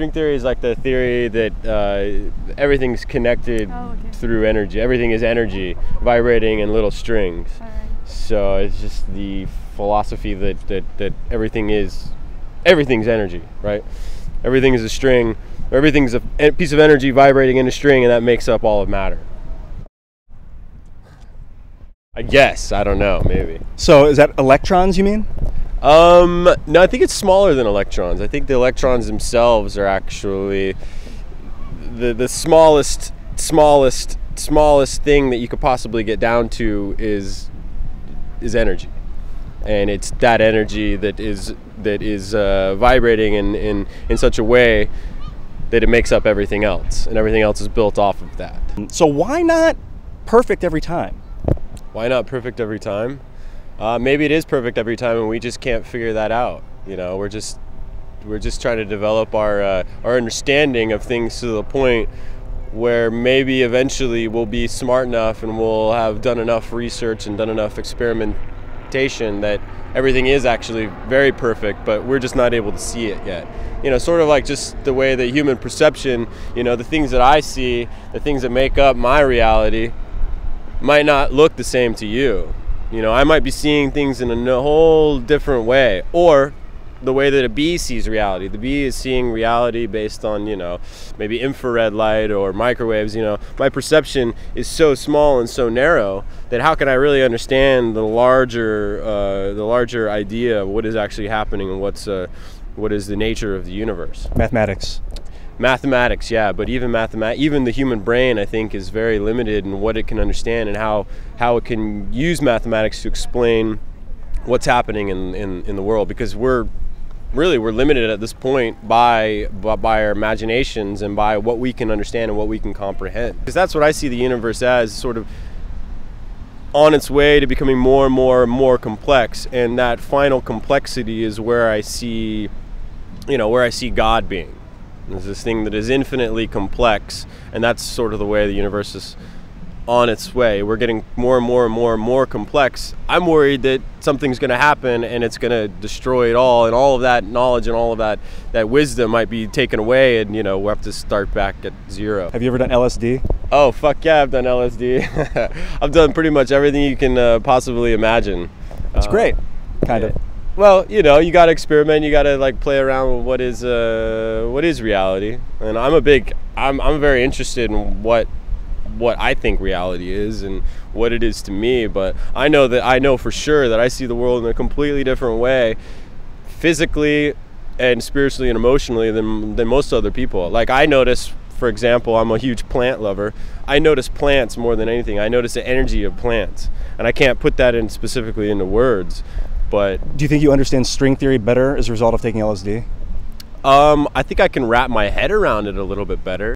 string theory is like the theory that uh, everything's connected Oh, okay. through energy. Everything is energy vibrating in little strings. All right. So it's just the philosophy that, that, that everything is everything's energy, right? Everything is a string. Everything's a a piece of energy vibrating in a string, and that makes up all of matter. I guess I don't know. Maybe. So is that electrons you mean? Um, no, I think it's smaller than electrons. I think the electrons themselves are actually the the smallest, smallest, smallest thing that you could possibly get down to is is energy, and it's that energy that is that is uh, vibrating in, in in such a way that it makes up everything else, and everything else is built off of that. So why not perfect every time? Why not perfect every time? Uh, maybe it is perfect every time, and we just can't figure that out. You know, we're just we're just trying to develop our uh, our understanding of things to the point where maybe eventually we'll be smart enough and we'll have done enough research and done enough experimentation that everything is actually very perfect, but we're just not able to see it yet. You know, sort of like just the way that human perception, you know, the things that I see, the things that make up my reality, might not look the same to you. You know, I might be seeing things in a whole different way, or the way that a bee sees reality. The bee is seeing reality based on, you know, maybe infrared light or microwaves. You know, my perception is so small and so narrow that how can I really understand the larger, uh, the larger idea of what is actually happening and what's, uh, what is the nature of the universe? Mathematics. Mathematics, yeah, but even mathemat- even the human brain, I think, is very limited in what it can understand and how how it can use mathematics to explain what's happening in, in, in the world because we're really we're limited at this point by, by by our imaginations and by what we can understand and what we can comprehend. Because that's what I see the universe as sort of on its way to becoming more and more and more complex and that final complexity is where I see you know where I see God being there's this thing that is infinitely complex, and that's sort of the way the universe is on its way. We're getting more and more and more and more complex. I'm worried that something's going to happen and it's going to destroy it all, and all of that knowledge and all of that that wisdom might be taken away, and you know we'll have to start back at zero. Have you ever done LSD? Oh fuck yeah, I've done LSD. I've done pretty much everything you can uh, possibly imagine. It's great. Kind of. Well, you know, you got to experiment. You got to like play around with what is uh, what is reality. And I'm a big, I'm, I'm very interested in what what I think reality is and what it is to me. But I know that I know for sure that I see the world in a completely different way, physically and spiritually and emotionally than than most other people. Like I notice. For example, I'm a huge plant lover. I notice plants more than anything. I notice the energy of plants, and I can't put that in specifically into words, but Do you think you understand string theory better as a result of taking LSD? Um, I think I can wrap my head around it a little bit better.